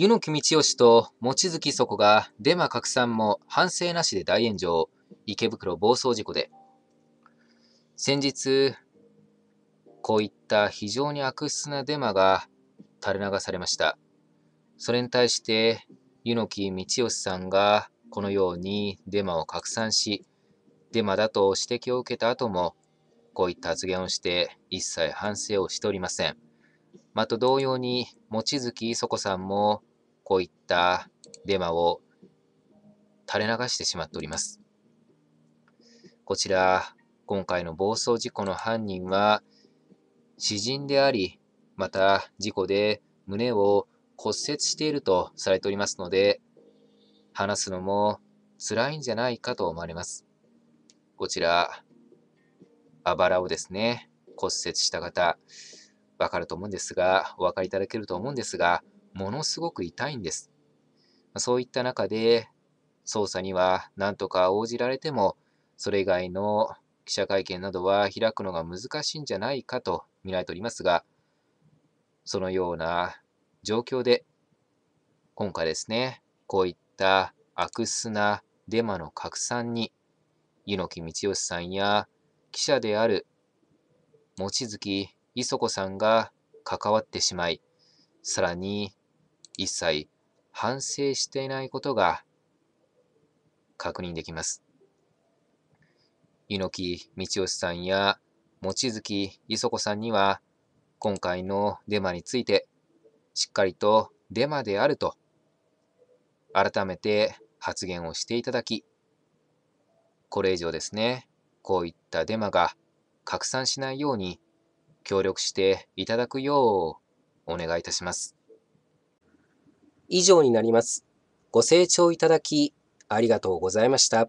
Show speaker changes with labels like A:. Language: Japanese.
A: 湯野木道義と望月そこがデマ拡散も反省なしで大炎上、池袋暴走事故で。先日、こういった非常に悪質なデマが垂れ流されました。それに対して、湯野木道義さんがこのようにデマを拡散し、デマだと指摘を受けた後も、こういった発言をして一切反省をしておりません。また同様に、望月磯子さんもこういったデマを垂れ流してしまっております。こちら、今回の暴走事故の犯人は、詩人であり、また事故で胸を骨折しているとされておりますので、話すのも辛いんじゃないかと思われます。こちら、あばらをですね、骨折した方、わかると思うんですが、お分かりいただけると思うんですが、ものすごく痛いんです。そういった中で、捜査には何とか応じられても、それ以外の記者会見などは開くのが難しいんじゃないかと見られておりますが、そのような状況で、今回ですね、こういった悪質なデマの拡散に、猪木道義さんや記者である望月磯子さんが関わってしまい、さらに一切反省していないことが確認できます。猪木道義さんや望月磯子さんには、今回のデマについて、しっかりとデマであると、改めて発言をしていただき、これ以上ですね、こういったデマが拡散しないように協力していただくようお願いいたします。
B: 以上になります。ご清聴いただきありがとうございました。